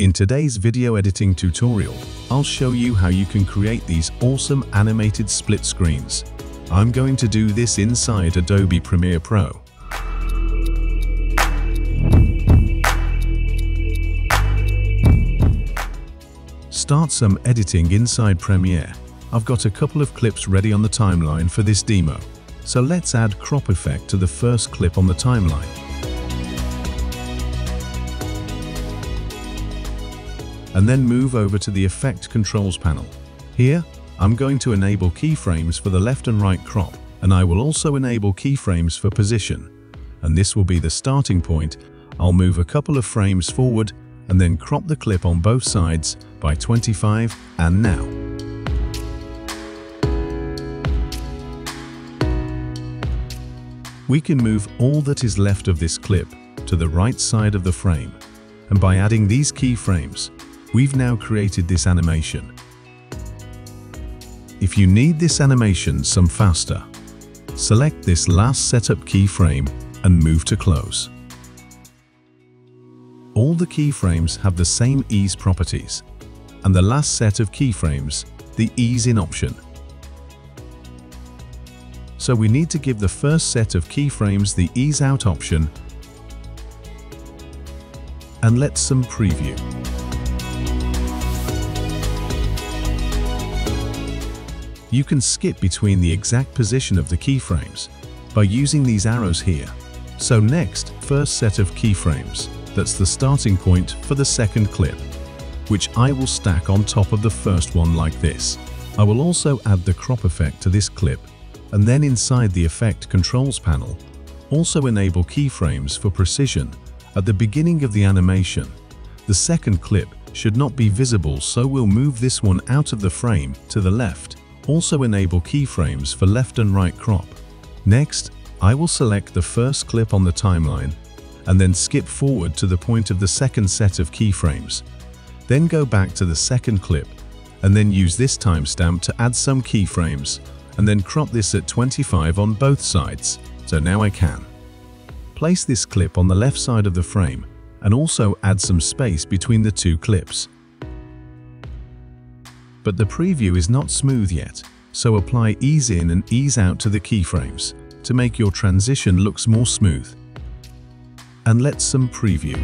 In today's video editing tutorial, I'll show you how you can create these awesome animated split screens. I'm going to do this inside Adobe Premiere Pro. Start some editing inside Premiere. I've got a couple of clips ready on the timeline for this demo. So let's add crop effect to the first clip on the timeline. And then move over to the Effect Controls panel. Here, I'm going to enable keyframes for the left and right crop, and I will also enable keyframes for position. And this will be the starting point. I'll move a couple of frames forward and then crop the clip on both sides by 25 and now. We can move all that is left of this clip to the right side of the frame. And by adding these keyframes, we've now created this animation. If you need this animation some faster, select this last setup keyframe and move to close. All the keyframes have the same ease properties, and the last set of keyframes, the ease in option. So we need to give the first set of keyframes the ease out option and let some preview. You can skip between the exact position of the keyframes by using these arrows here. So next, first set of keyframes. That's the starting point for the second clip, which I will stack on top of the first one like this. I will also add the crop effect to this clip and then inside the Effect Controls panel, also enable keyframes for position at the beginning of the animation. The second clip should not be visible so we'll move this one out of the frame to the left. Also enable keyframes for left and right crop. Next, I will select the first clip on the timeline and then skip forward to the point of the second set of keyframes. Then go back to the second clip and then use this timestamp to add some keyframes and then crop this at 25 on both sides. So now I can. Place this clip on the left side of the frame and also add some space between the two clips. But the preview is not smooth yet, so apply ease in and ease out to the keyframes to make your transition looks more smooth and let's some preview.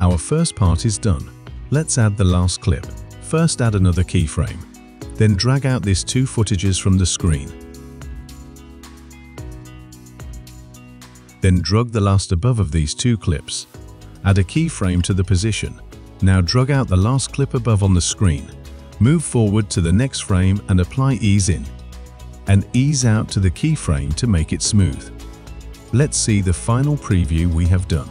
Our first part is done. Let's add the last clip. First add another keyframe, then drag out these two footages from the screen. Then drag the last above of these two clips. Add a keyframe to the position. Now drag out the last clip above on the screen. Move forward to the next frame and apply ease in and ease out to the keyframe to make it smooth. Let's see the final preview we have done.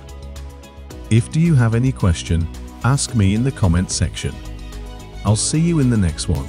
If do you have any question, ask me in the comment section. I'll see you in the next one.